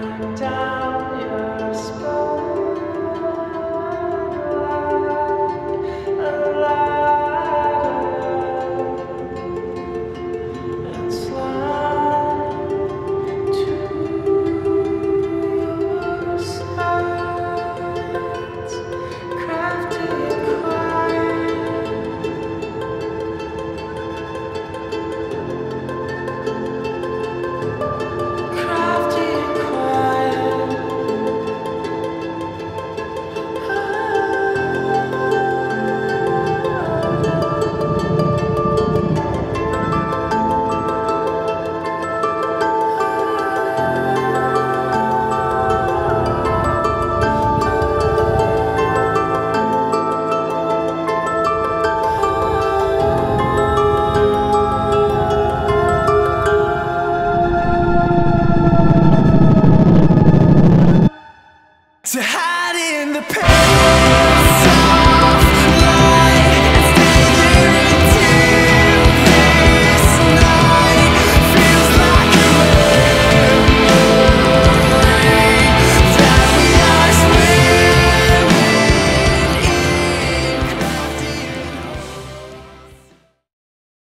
time.